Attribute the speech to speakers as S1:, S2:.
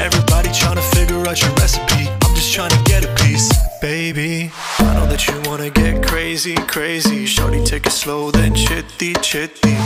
S1: Everybody trying to figure out your recipe. I'm just trying to get a piece, baby. I know that you wanna get crazy, crazy. Shorty, take it slow, then chitty, chitty.